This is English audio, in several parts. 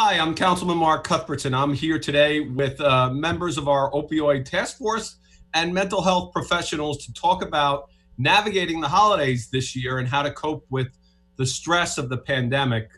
Hi, I'm Councilman Mark Cuthbertson. I'm here today with uh, members of our opioid task force and mental health professionals to talk about navigating the holidays this year and how to cope with the stress of the pandemic.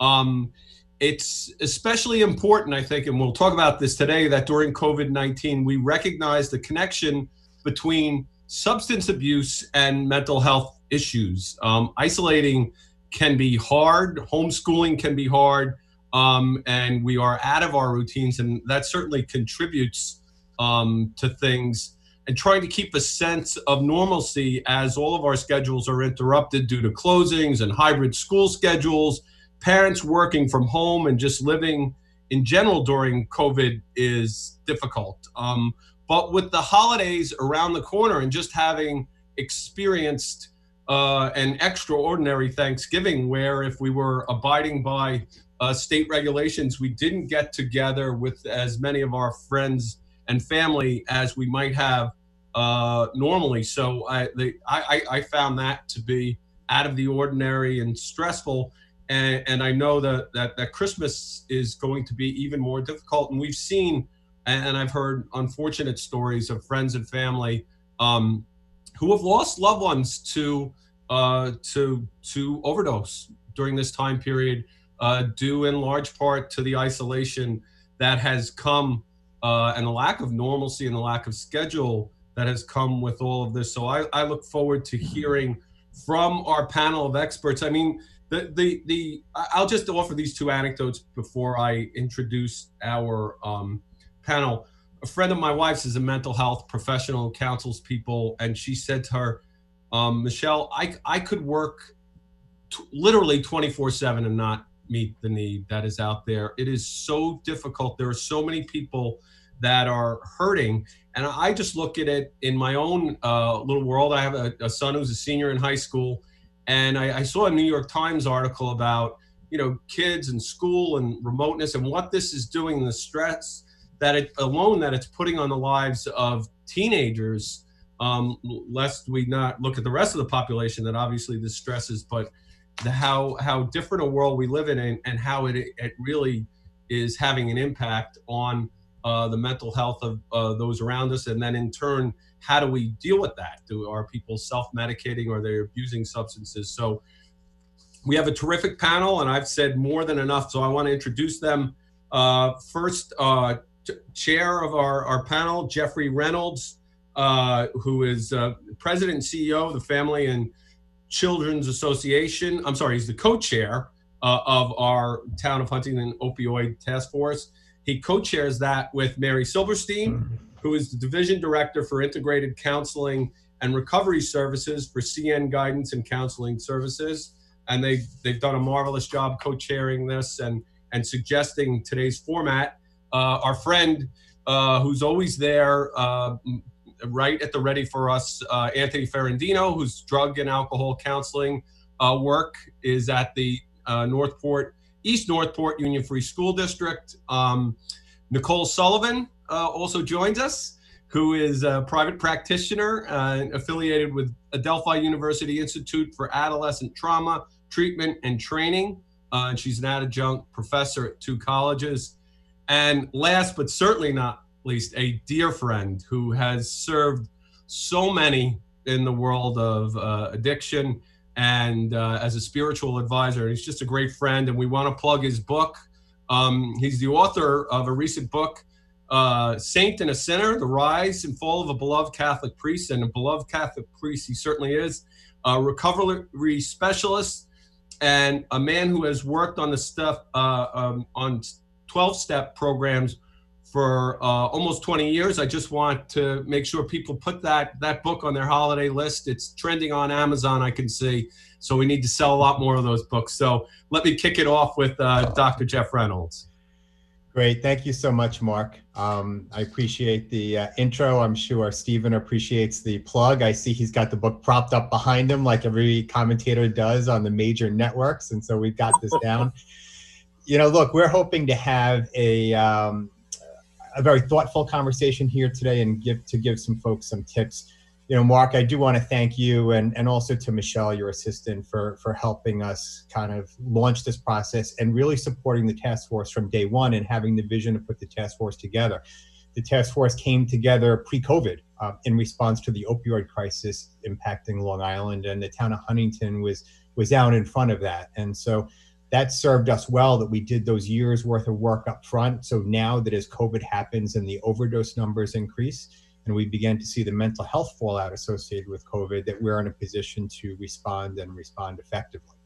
Um, it's especially important, I think, and we'll talk about this today, that during COVID 19, we recognize the connection between substance abuse and mental health issues. Um, isolating can be hard, homeschooling can be hard um, and we are out of our routines, and that certainly contributes um, to things. And trying to keep a sense of normalcy as all of our schedules are interrupted due to closings and hybrid school schedules, parents working from home, and just living in general during COVID is difficult. Um, but with the holidays around the corner and just having experienced uh, an extraordinary Thanksgiving, where if we were abiding by uh, state regulations, we didn't get together with as many of our friends and family as we might have uh, normally. So I, the, I, I found that to be out of the ordinary and stressful. And, and I know that, that, that Christmas is going to be even more difficult. And we've seen, and I've heard unfortunate stories of friends and family um, who have lost loved ones to uh, to to overdose during this time period uh, due in large part to the isolation that has come uh, and the lack of normalcy and the lack of schedule that has come with all of this. So I, I look forward to hearing from our panel of experts. I mean, the, the, the I'll just offer these two anecdotes before I introduce our um, panel. A friend of my wife's is a mental health professional, counsels people, and she said to her, um, Michelle, I, I could work t- literally 24 7 and not meet the need that is out there. It is so difficult. There are so many people that are hurting. And I just look at it in my own uh, little world. I have a, a, son who's a senior in high school, and I, I, saw a New York Times article about you know kids and school and remoteness and what this is doing, the stress that it alone that it's putting on the lives of teenagers. Um, lest we not look at the rest of the population that obviously this stresses, but the, how how different a world we live in and, and how it it really is having an impact on uh, the mental health of uh, those around us, and then in turn, how do we deal with that? Do are people self-medicating or they're abusing substances? So we have a terrific panel, and I've said more than enough. So I want to introduce them. Uh, first, uh, t- chair of our, our panel, Jeffrey Reynolds, uh, who is uh, president and CEO of the Family and Children's Association. I'm sorry, he's the co-chair uh, of our Town of Huntington Opioid Task Force. He co-chairs that with Mary Silverstein, mm-hmm. who is the division director for integrated counseling and recovery services for CN Guidance and Counseling Services, and they they've done a marvelous job co-chairing this and and suggesting today's format. Uh, our friend, uh, who's always there, uh, right at the ready for us. Uh, Anthony Ferrandino, whose drug and alcohol counseling uh, work is at the uh, Northport, East Northport Union Free School District. Um, Nicole Sullivan uh, also joins us, who is a private practitioner uh, affiliated with Adelphi University Institute for Adolescent Trauma Treatment and Training. Uh, and she's an adjunct professor at two colleges. And last but certainly not least a dear friend who has served so many in the world of uh, addiction and uh, as a spiritual advisor. He's just a great friend, and we want to plug his book. Um, he's the author of a recent book, uh, Saint and a Sinner The Rise and Fall of a Beloved Catholic Priest. And a beloved Catholic priest, he certainly is. A recovery specialist and a man who has worked on the stuff uh, um, on 12 step programs for uh, almost 20 years. I just want to make sure people put that that book on their holiday list. It's trending on Amazon, I can see. So we need to sell a lot more of those books. So let me kick it off with uh, Dr. Jeff Reynolds. Great. Thank you so much, Mark. Um, I appreciate the uh, intro. I'm sure Stephen appreciates the plug. I see he's got the book propped up behind him like every commentator does on the major networks. And so we've got this down. You know, look, we're hoping to have a, um, a very thoughtful conversation here today and give to give some folks some tips. you know, Mark, I do want to thank you and, and also to Michelle, your assistant, for, for helping us kind of launch this process and really supporting the task force from day one and having the vision to put the task force together. The task force came together pre COVID uh, in response to the opioid crisis impacting Long Island, and the town of Huntington was, was out in front of that. And so that served us well that we did those years worth of work up front. So now that as COVID happens and the overdose numbers increase, and we begin to see the mental health fallout associated with COVID, that we're in a position to respond and respond effectively.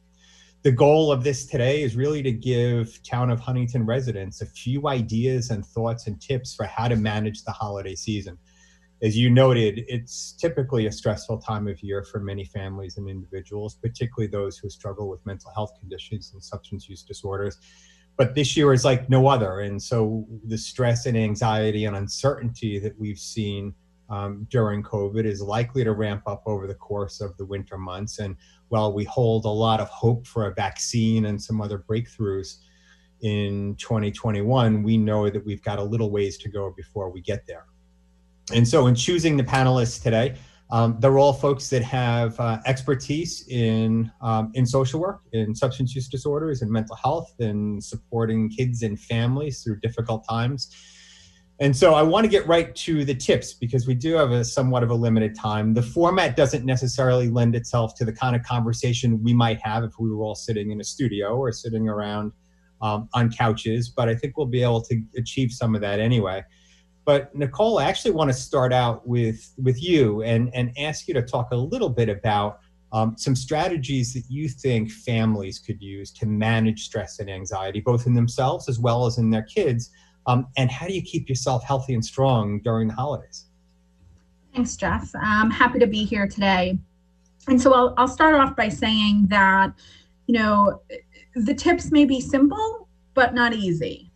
The goal of this today is really to give Town of Huntington residents a few ideas and thoughts and tips for how to manage the holiday season. As you noted, it's typically a stressful time of year for many families and individuals, particularly those who struggle with mental health conditions and substance use disorders but this year is like no other. And so the stress and anxiety and uncertainty that we've seen um, during COVID is likely to ramp up over the course of the winter months. And while we hold a lot of hope for a vaccine and some other breakthroughs in 2021, we know that we've got a little ways to go before we get there. And so, in choosing the panelists today, um, they're all folks that have uh, expertise in um, in social work, in substance use disorders, and mental health, and supporting kids and families through difficult times. And so I want to get right to the tips because we do have a somewhat of a limited time. The format doesn't necessarily lend itself to the kind of conversation we might have if we were all sitting in a studio or sitting around um, on couches, but I think we'll be able to achieve some of that anyway. But Nicole, I actually want to start out with with you and and ask you to talk a little bit about um, some strategies that you think families could use to manage stress and anxiety, both in themselves as well as in their kids. Um, and how do you keep yourself healthy and strong during the holidays? Thanks, Jeff. I'm happy to be here today. And so I'll, I'll start off by saying that, you know, the tips may be simple, but not easy.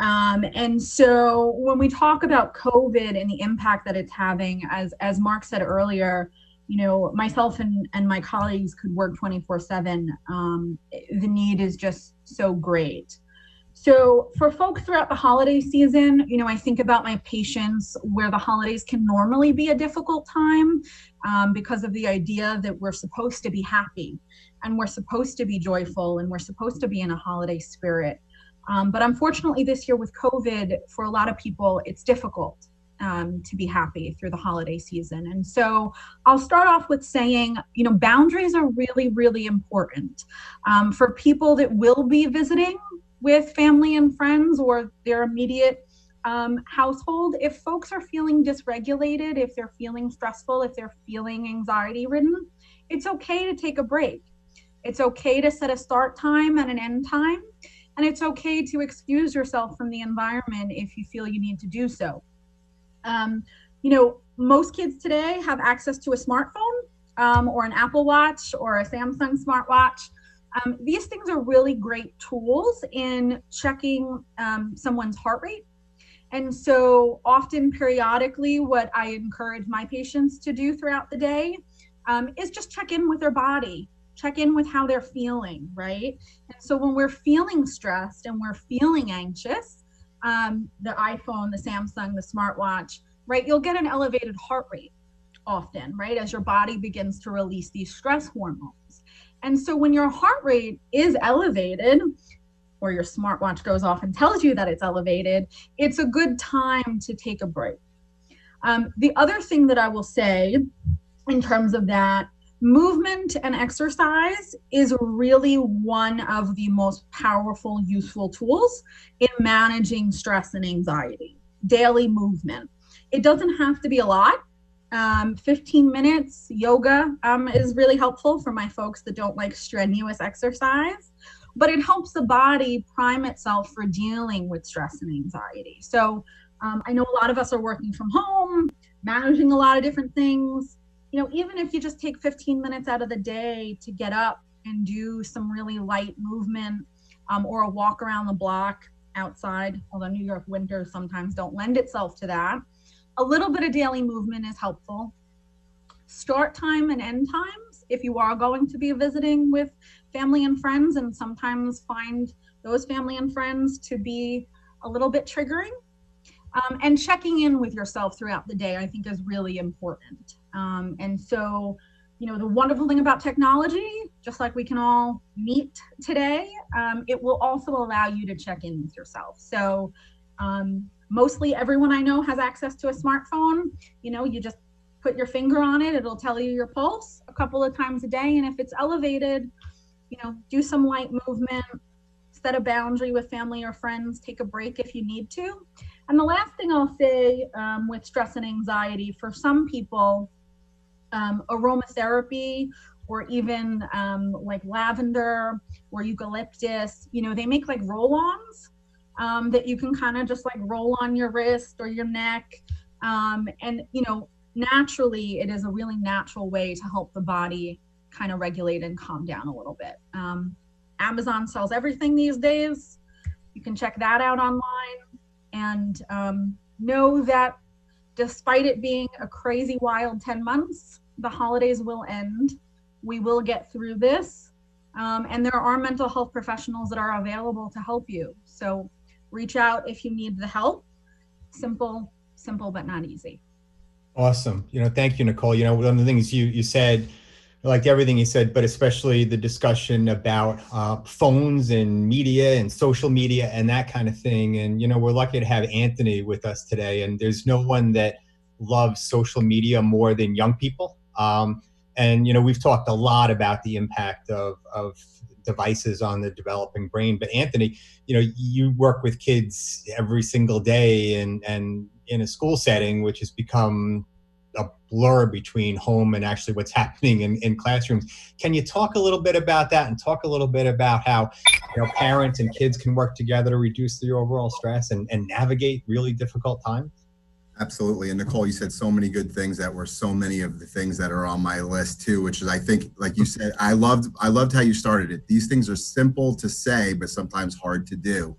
Um, and so when we talk about COVID and the impact that it's having, as as Mark said earlier, you know, myself and, and my colleagues could work 24 7. Um, the need is just so great. So for folks throughout the holiday season, you know, I think about my patients where the holidays can normally be a difficult time um, because of the idea that we're supposed to be happy and we're supposed to be joyful and we're supposed to be in a holiday spirit. Um, but unfortunately, this year with COVID, for a lot of people, it's difficult um, to be happy through the holiday season. And so I'll start off with saying, you know, boundaries are really, really important um, for people that will be visiting with family and friends or their immediate um, household. If folks are feeling dysregulated, if they're feeling stressful, if they're feeling anxiety ridden, it's okay to take a break. It's okay to set a start time and an end time and it's okay to excuse yourself from the environment if you feel you need to do so. Um, you know, most kids today have access to a smartphone um, or an Apple Watch or a Samsung smartwatch. Um, these things are really great tools in checking um, someone's heart rate. And so, often, periodically, what I encourage my patients to do throughout the day um, is just check in with their body check in with how they're feeling, right? And so when we're feeling stressed and we're feeling anxious, um, the iPhone, the Samsung, the smartwatch, right, you'll get an elevated heart rate often, right, as your body begins to release these stress hormones. And so when your heart rate is elevated, or your smartwatch goes off and tells you that it's elevated, it's a good time to take a break. Um, the other thing that I will say in terms of that movement and exercise is really one of the most powerful, useful tools in managing stress and anxiety. Daily movement. It doesn't have to be a lot. Um, 15 minutes yoga um, is really helpful for my folks that don't like strenuous exercise, but it helps the body prime itself for dealing with stress and anxiety. So um, I know a lot of us are working from home, managing a lot of different things you know, even if you just take 15 minutes out of the day to get up and do some really light movement um, or a walk around the block outside, although New York winters sometimes don't lend itself to that, a little bit of daily movement is helpful. Start time and end times, if you are going to be visiting with family and friends, and sometimes find those family and friends to be a little bit triggering. Um, and checking in with yourself throughout the day, I think, is really important. Um, and so, you know, the wonderful thing about technology, just like we can all meet today, um, it will also allow you to check in with yourself. So, um, mostly everyone I know has access to a smartphone. You know, you just put your finger on it, it'll tell you your pulse a couple of times a day. And if it's elevated, you know, do some light movement, set a boundary with family or friends, take a break if you need to. And the last thing I'll say um, with stress and anxiety, for some people, um, aromatherapy or even um, like lavender or eucalyptus, you know, they make like roll ons um, that you can kind of just like roll on your wrist or your neck. Um, and, you know, naturally, it is a really natural way to help the body kind of regulate and calm down a little bit. Um, Amazon sells everything these days. You can check that out online and um, know that despite it being a crazy wild 10 months, the holidays will end. We will get through this. Um, and there are mental health professionals that are available to help you. So reach out if you need the help. Simple, simple, but not easy. Awesome. You know, thank you, Nicole. You know, one of the things you you said, I liked everything you said, but especially the discussion about uh, phones and media and social media and that kind of thing. And you know, we're lucky to have Anthony with us today. And there's no one that loves social media more than young people. Um, and you know, we've talked a lot about the impact of of devices on the developing brain. But Anthony, you know, you work with kids every single day, and and in a school setting, which has become a blur between home and actually what's happening in, in classrooms. Can you talk a little bit about that and talk a little bit about how you know parents and kids can work together to reduce the overall stress and, and navigate really difficult times? Absolutely. And Nicole, you said so many good things that were so many of the things that are on my list too, which is I think, like you said, I loved I loved how you started it. These things are simple to say, but sometimes hard to do.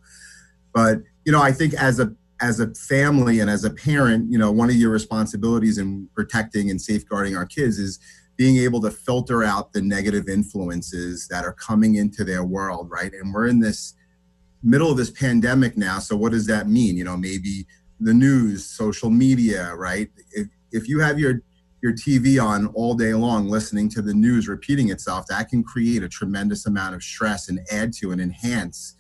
But you know, I think as a as a family and as a parent, you know, one of your responsibilities in protecting and safeguarding our kids is being able to filter out the negative influences that are coming into their world, right? And we're in this middle of this pandemic now. So what does that mean? You know, maybe the news, social media, right? If if you have your your TV on all day long listening to the news repeating itself, that can create a tremendous amount of stress and add to and enhance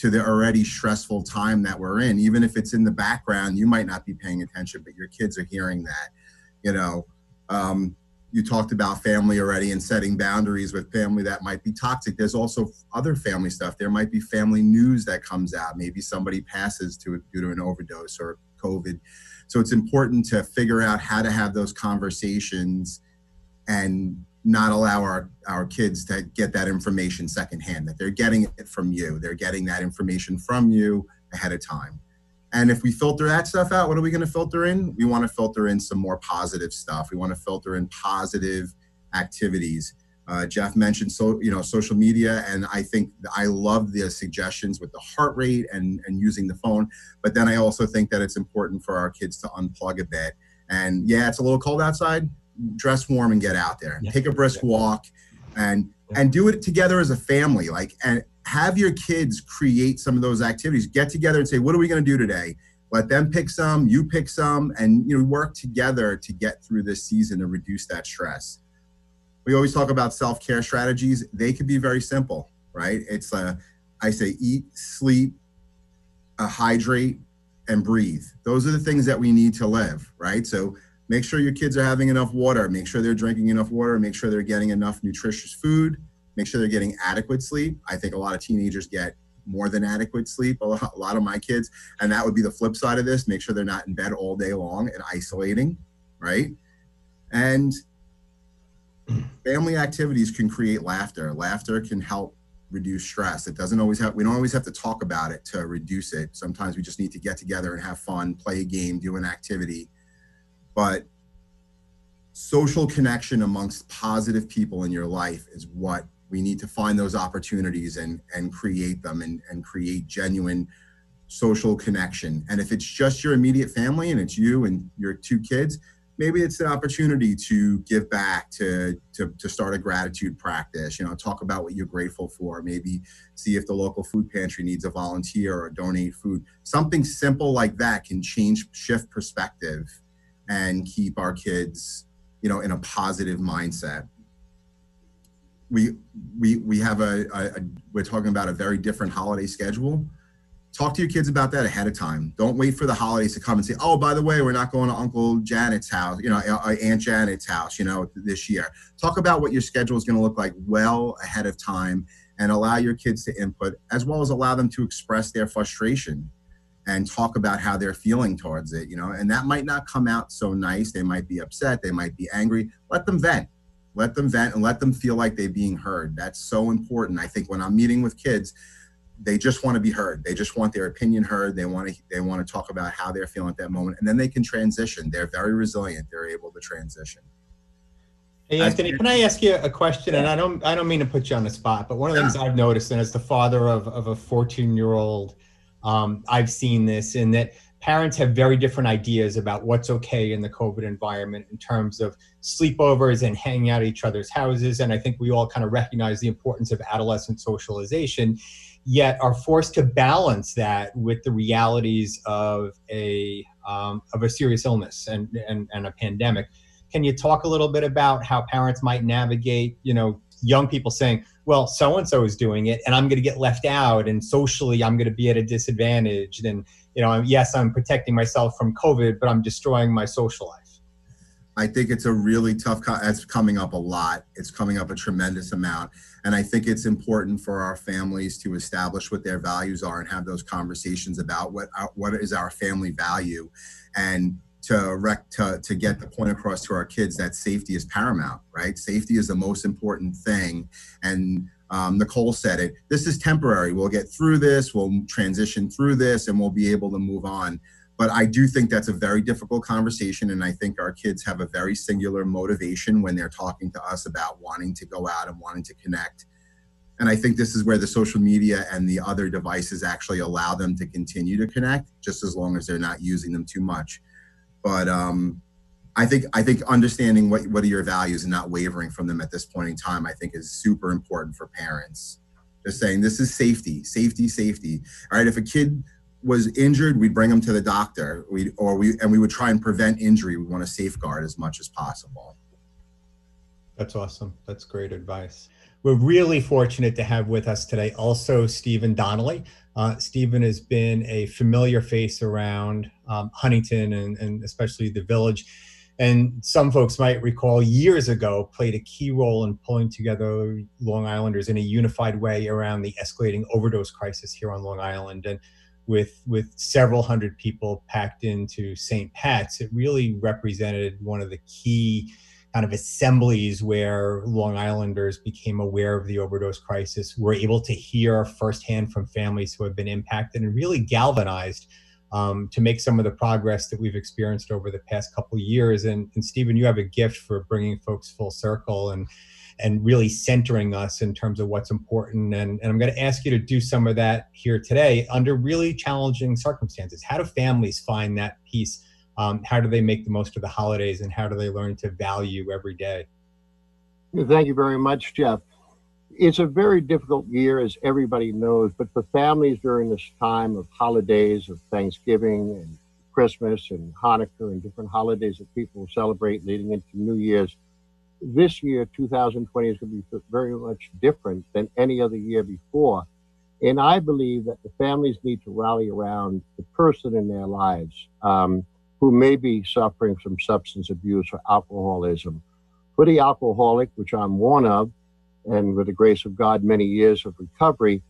to the already stressful time that we're in even if it's in the background you might not be paying attention but your kids are hearing that you know um, you talked about family already and setting boundaries with family that might be toxic there's also other family stuff there might be family news that comes out maybe somebody passes to due to an overdose or covid so it's important to figure out how to have those conversations and not allow our, our kids to get that information secondhand, that they're getting it from you. They're getting that information from you ahead of time. And if we filter that stuff out, what are we going to filter in? We want to filter in some more positive stuff. We want to filter in positive activities. Uh, Jeff mentioned so you know social media, and I think I love the suggestions with the heart rate and and using the phone. But then I also think that it's important for our kids to unplug a bit. And yeah, it's a little cold outside dress warm and get out there. Yeah. Take a brisk yeah. walk and and do it together as a family. Like and have your kids create some of those activities. Get together and say, what are we going to do today? Let them pick some, you pick some, and you know work together to get through this season to reduce that stress. We always talk about self-care strategies. They could be very simple, right? It's a, uh, I say eat, sleep, uh, hydrate, and breathe. Those are the things that we need to live, right? So make sure your kids are having enough water. Make sure they're drinking enough water. Make sure they're getting enough nutritious food. Make sure they're getting adequate sleep. I think a lot of teenagers get more than adequate sleep a lot, a lot of my kids. And that would be the flip side of this make sure they're not in bed all day long and isolating right? And family activities can create laughter. Laughter can help reduce stress. It doesn't always have we don't always have to talk about it to reduce it. Sometimes we just need to get together and have fun play a game do an activity but social connection amongst positive people in your life is what we need to find those opportunities and and create them and, and create genuine social connection. And if it's just your immediate family and it's you and your two kids maybe it's an opportunity to give back to, to to start a gratitude practice you know talk about what you're grateful for. Maybe see if the local food pantry needs a volunteer or donate food. Something simple like that can change shift perspective and keep our kids you know, in a positive mindset. We we we have a, a, a we're talking about a very different holiday schedule. Talk to your kids about that ahead of time. Don't wait for the holidays to come and say, "Oh, by the way, we're not going to Uncle Janet's house, you know, uh, Aunt Janet's house, you know, this year." Talk about what your schedule is going to look like well ahead of time, and allow your kids to input, as well as allow them to express their frustration and talk about how they're feeling towards it, you know, and that might not come out so nice. They might be upset, they might be angry. Let them vent. Let them vent and let them feel like they're being heard. That's so important. I think when I'm meeting with kids, they just want to be heard. They just want their opinion heard. They want to they want to talk about how they're feeling at that moment, and then they can transition. They're very resilient. They're able to transition. Hey Anthony, can I ask you a question? And I don't I don't mean to put you on the spot, but one of the things I've noticed, and as the father of of a 14 year old um, I've seen this in that parents have very different ideas about what's okay in the COVID environment in terms of sleepovers and hanging out at each other's houses. And I think we all kind of recognize the importance of adolescent socialization, yet are forced to balance that with the realities of a um, of a serious illness and, and and a pandemic. Can you talk a little bit about how parents might navigate, you know, young people saying, well, so and so is doing it, and I'm going to get left out, and socially I'm going to be at a disadvantage. And you know, yes, I'm protecting myself from COVID, but I'm destroying my social life. I think it's a really tough. It's coming up a lot. It's coming up a tremendous amount, and I think it's important for our families to establish what their values are and have those conversations about what uh, what is our family value, and to rec to, to get the point across to our kids that safety is paramount right? Safety is the most important thing. And um, nicole said it this is temporary. We'll get through this. We'll transition through this and we'll be able to move on. But i do think that's a very difficult conversation and i think our kids have a very singular motivation when they're talking to us about wanting to go out and wanting to connect. And I think this is where the social media and the other devices actually allow them to continue to connect, just as long as they're not using them too much. But um, I think I think understanding what what are your values and not wavering from them at this point in time, I think is super important for parents. Just saying this is safety, safety, safety. All right, if a kid was injured, we'd bring them to the doctor. We or we and we would try and prevent injury. We want to safeguard as much as possible. That's awesome. That's great advice. We're really fortunate to have with us today also Stephen Donnelly. Uh, Stephen has been a familiar face around um, Huntington and, and especially the village. And some folks might recall years ago played a key role in pulling together Long Islanders in a unified way around the escalating overdose crisis here on Long Island. And with with several hundred people packed into St. Pat's, it really represented one of the key kind of assemblies where Long Islanders became aware of the overdose crisis, were able to hear firsthand from families who have been impacted, and really galvanized um, to make some of the progress that we've experienced over the past couple of years. And, and Stephen, you have a gift for bringing folks full circle and and really centering us in terms of what's important. And, and I'm going to ask you to do some of that here today under really challenging circumstances. How do families find that peace? um, how do they make the most of the holidays and how do they learn to value every day thank you very much jeff it's a very difficult year as everybody knows but for families during this time of holidays of thanksgiving and christmas and hanukkah and different holidays that people celebrate leading into new year's this year 2020 is going to be very much different than any other year before and i believe that the families need to rally around the person in their lives um, who may be suffering from substance abuse or alcoholism. For the alcoholic, which I'm one of, and with the grace of God, many years of recovery,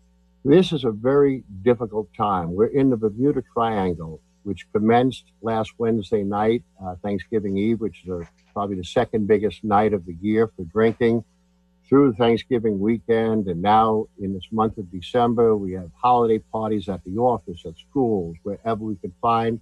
this is a very difficult time. We're in the Bermuda Triangle, which commenced last Wednesday night, uh, Thanksgiving Eve, which is a, probably the second biggest night of the year for drinking, through Thanksgiving weekend. And now in this month of December, we have holiday parties at the office, at schools, wherever we can find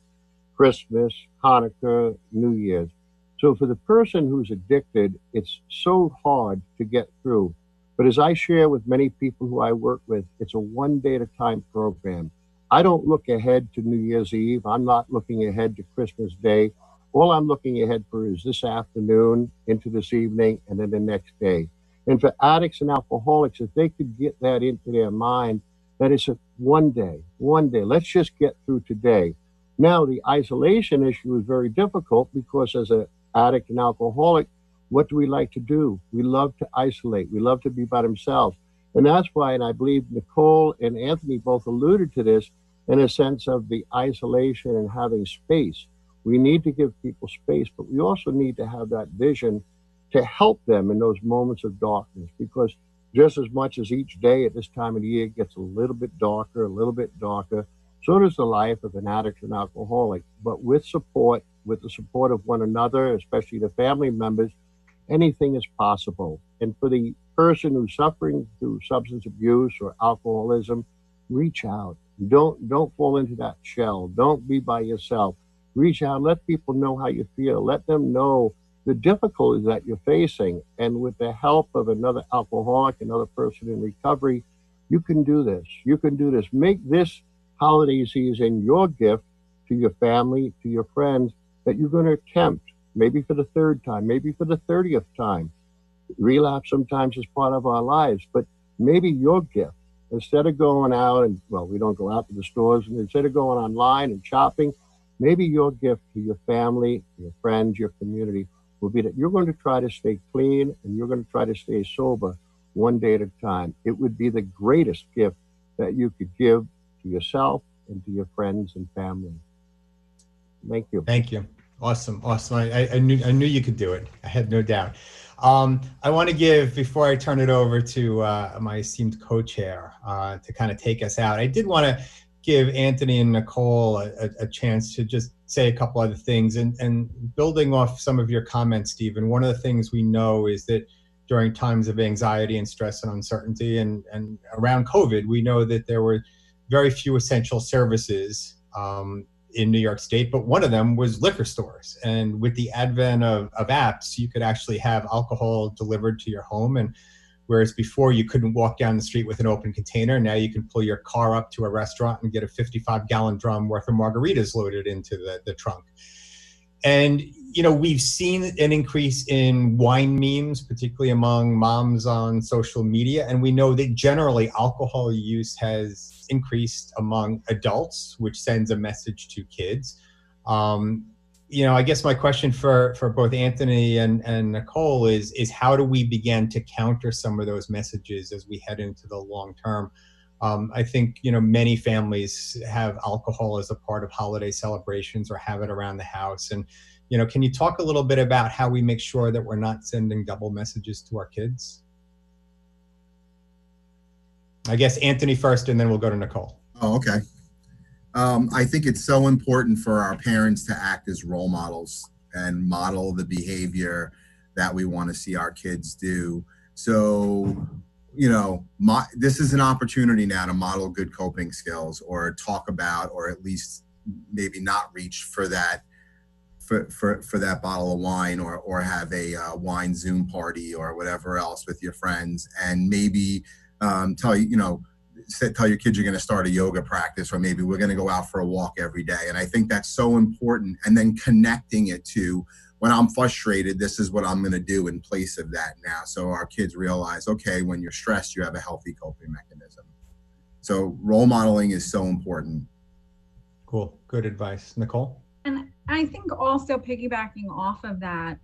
Christmas, Hanukkah, New Year's. So for the person who's addicted, it's so hard to get through. But as I share with many people who I work with, it's a one day at a time program. I don't look ahead to New Year's Eve. I'm not looking ahead to Christmas Day. All I'm looking ahead for is this afternoon into this evening and then the next day. And for addicts and alcoholics, if they could get that into their mind, that it's a one day, one day. Let's just get through today. Now, the isolation issue is very difficult because as an addict and alcoholic, What do we like to do? We love to isolate. We love to be by themselves. And that's why, and I believe Nicole and Anthony both alluded to this in a sense of the isolation and having space. We need to give people space, but we also need to have that vision to help them in those moments of darkness because just as much as each day at this time of the year gets a little bit darker, a little bit darker, so does the life of an addict and alcoholic. But with support, with the support of one another, especially the family members, anything is possible. And for the person who's suffering through substance abuse or alcoholism, reach out. Don't don't fall into that shell. Don't be by yourself. Reach out. Let people know how you feel. Let them know the difficulties that you're facing. And with the help of another alcoholic, another person in recovery, you can do this. You can do this. Make this holiday season your gift to your family, to your friends that you're going to attempt, maybe for the third time, maybe for the 30th time. Relapse sometimes is part of our lives, but maybe your gift, instead of going out and, well, we don't go out to the stores, and instead of going online and shopping, maybe your gift to your family, your friends, your community will be that you're going to try to stay clean and you're going to try to stay sober one day at a time. It would be the greatest gift that you could give to yourself and to your friends and family. Thank you. Thank you. Awesome, awesome. I, I knew I knew you could do it. I had no doubt. Um, I want to give before I turn it over to uh, my esteemed co-chair uh, to kind of take us out. I did want to give Anthony and Nicole a, a, chance to just say a couple other things. And, and building off some of your comments, Stephen, one of the things we know is that during times of anxiety and stress and uncertainty and, and around COVID, we know that there were very few essential services um, in New York State, but one of them was liquor stores. And with the advent of, of apps, you could actually have alcohol delivered to your home. And Whereas before you couldn't walk down the street with an open container, now you can pull your car up to a restaurant and get a 55 gallon drum worth of margaritas loaded into the, the trunk. And, you know, we've seen an increase in wine memes, particularly among moms on social media. And we know that generally alcohol use has increased among adults, which sends a message to kids. Um, you know, I guess my question for for both Anthony and and Nicole is is how do we begin to counter some of those messages as we head into the long term? Um, I think you know many families have alcohol as a part of holiday celebrations or have it around the house, and you know, can you talk a little bit about how we make sure that we're not sending double messages to our kids? I guess Anthony first, and then we'll go to Nicole. Oh, okay um, I think it's so important for our parents to act as role models and model the behavior that we want to see our kids do. So, you know, my, this is an opportunity now to model good coping skills or talk about, or at least maybe not reach for that for, for, for that bottle of wine or, or have a uh, wine Zoom party or whatever else with your friends and maybe um, tell you, you know, tell your kids you're going to start a yoga practice or maybe we're going to go out for a walk every day. And i think that's so important. And then connecting it to when i'm frustrated this is what i'm going to do in place of that now. So our kids realize okay when you're stressed you have a healthy coping mechanism. So role modeling is so important. Cool. Good advice. Nicole? And i think also piggybacking off of that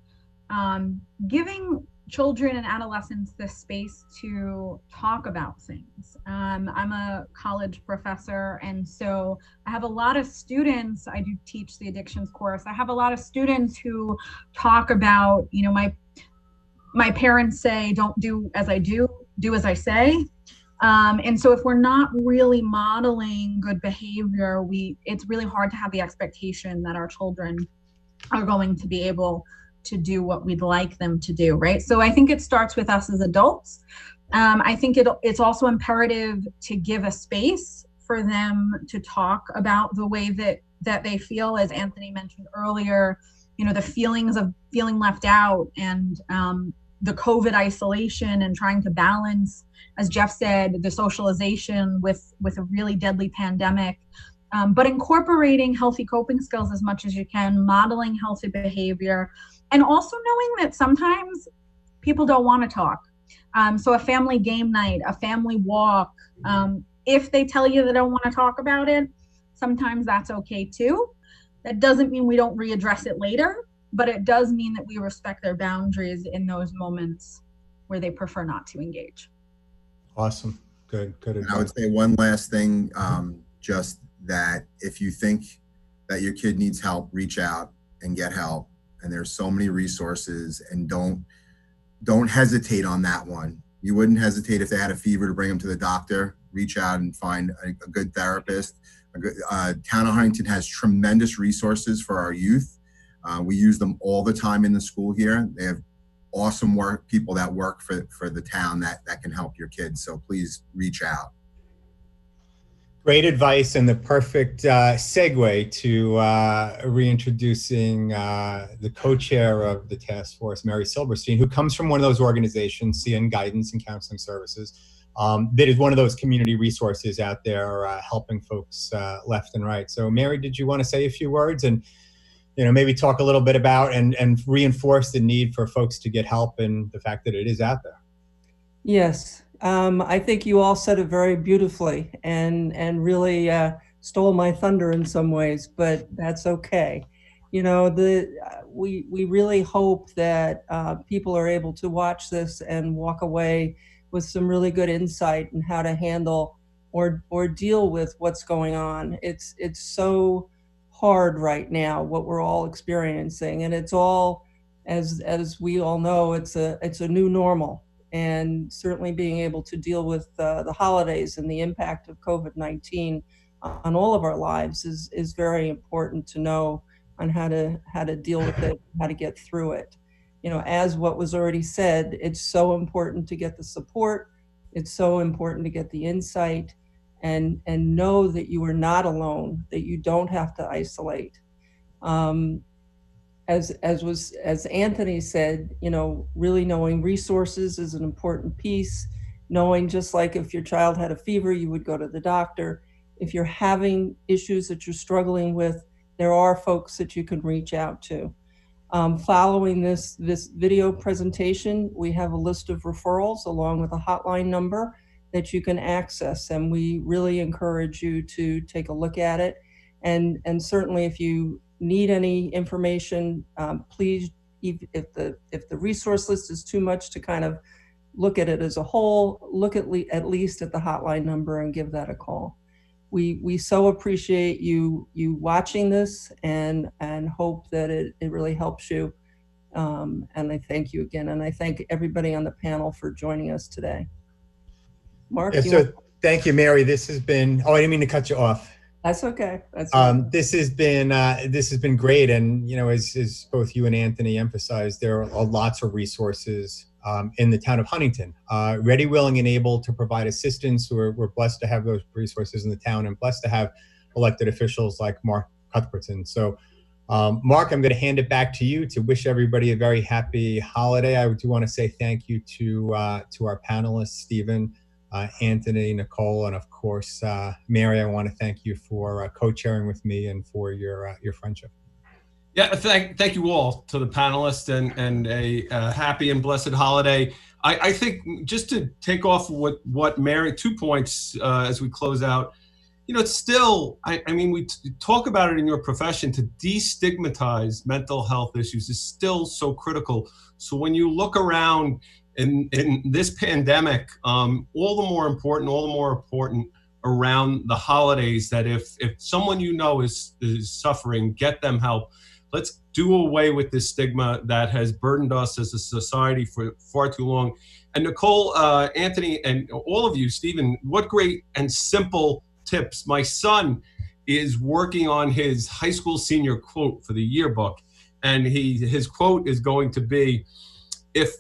um, giving children and adolescents the space to talk about things. Um, I'm a college professor, and so I have a lot of students. I do teach the addictions course. I have a lot of students who talk about, you know, my my parents say, "Don't do as I do, do as I say." Um, and so, if we're not really modeling good behavior, we it's really hard to have the expectation that our children are going to be able to do what we'd like them to do, right? So I think it starts with us as adults. Um, I think it, it's also imperative to give a space for them to talk about the way that that they feel, as Anthony mentioned earlier. You know, the feelings of feeling left out and um, the COVID isolation and trying to balance, as Jeff said, the socialization with with a really deadly pandemic. Um, but incorporating healthy coping skills as much as you can, modeling healthy behavior, and also knowing that sometimes people don't want to talk. Um, so a family game night, a family walk, um, if they tell you they don't want to talk about it, sometimes that's okay too. That doesn't mean we don't readdress it later, but it does mean that we respect their boundaries in those moments where they prefer not to engage. Awesome. Good, good. And I would say one last thing, um, just that if you think that your kid needs help, reach out and get help. And there's so many resources and don't don't hesitate on that one. You wouldn't hesitate if they had a fever to bring them to the doctor. Reach out and find a, a good therapist. A good, uh, Town of Huntington has tremendous resources for our youth. Uh, we use them all the time in the school here. They have awesome work people that work for for the town that that can help your kids. So please reach out. Great advice and the perfect uh, segue to uh, reintroducing uh, the co-chair of the task force, Mary Silberstein, who comes from one of those organizations, CN Guidance and Counseling Services, um, that is one of those community resources out there uh, helping folks uh, left and right. So, Mary, did you want to say a few words and you know maybe talk a little bit about and and reinforce the need for folks to get help and the fact that it is out there? Yes, um, I think you all said it very beautifully and and really uh, stole my thunder in some ways, but that's okay. You know, the uh, we we really hope that uh, people are able to watch this and walk away with some really good insight in how to handle or or deal with what's going on. It's it's so hard right now what we're all experiencing, and it's all as as we all know, it's a it's a new normal and certainly being able to deal with uh, the holidays and the impact of COVID-19 on all of our lives is, is very important to know on how to how to deal with it, how to get through it. You know, as what was already said, it's so important to get the support. It's so important to get the insight and and know that you are not alone, that you don't have to isolate. Um, as as was as Anthony said, you know, really knowing resources is an important piece. Knowing just like if your child had a fever, you would go to the doctor. If you're having issues that you're struggling with, there are folks that you can reach out to. Um, following this this video presentation, we have a list of referrals along with a hotline number that you can access, and we really encourage you to take a look at it. And and certainly, if you need any information, um, please, if the if the resource list is too much to kind of look at it as a whole, look at, le- at least at the hotline number and give that a call. We we so appreciate you you watching this and and hope that it, it really helps you. Um, and I thank you again, and I thank everybody on the panel for joining us today. Mark, Yeah, you so thank you, Mary. This has been. Oh, I didn't mean to cut you off. That's okay. That's okay. Um, this has been uh, this has been great, and you know, as, as both you and Anthony emphasized, there are lots of resources um, in the town of Huntington, uh, ready, willing, and able to provide assistance. We're, we're blessed to have those resources in the town, and blessed to have elected officials like Mark Cuthbertson. So, um, Mark, I'm going to hand it back to you to wish everybody a very happy holiday. I do want to say thank you to uh, to our panelists, Stephen uh, Anthony, Nicole, and of course uh, Mary. I want to thank you for uh, co-chairing with me and for your uh, your friendship. Yeah, thank thank you all to the panelists and and a uh, happy and blessed holiday. I, I think just to take off what what Mary two points uh, as we close out. You know, it's still. I, I mean, we talk about it in your profession to destigmatize mental health issues is still so critical. So when you look around in in this pandemic, um, all the more important, all the more important around the holidays. That if if someone you know is is suffering, get them help let's do away with this stigma that has burdened us as a society for far too long. And Nicole, uh, Anthony, and all of you, Stephen, what great and simple tips. My son is working on his high school senior quote for the yearbook, and he his quote is going to be, "If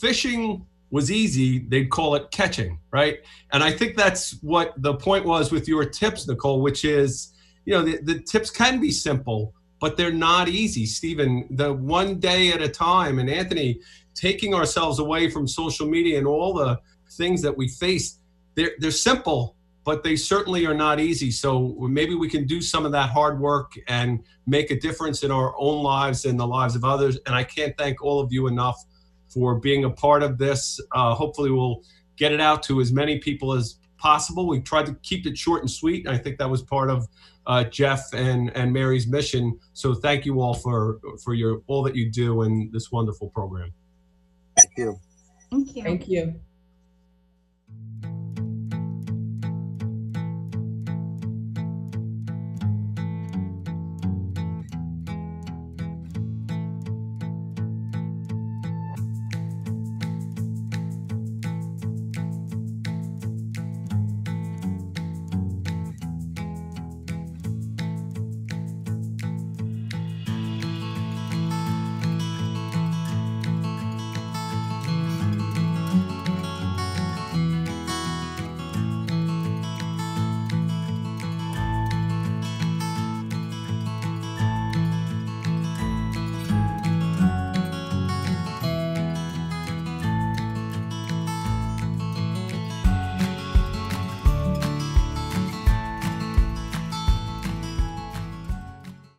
fishing was easy, they'd call it catching." Right? And I think that's what the point was with your tips, Nicole, which is, you know, the, the tips can be simple but they're not easy. Stephen, the one day at a time, and Anthony, taking ourselves away from social media and all the things that we face, they're, they're simple, but they certainly are not easy. So maybe we can do some of that hard work and make a difference in our own lives and the lives of others. And I can't thank all of you enough for being a part of this. Uh, hopefully, we'll get it out to as many people as possible. We tried to keep it short and sweet. And I think that was part of uh, Jeff and and Mary's mission. So thank you all for for your all that you do in this wonderful program. Thank you. Thank you. Thank you.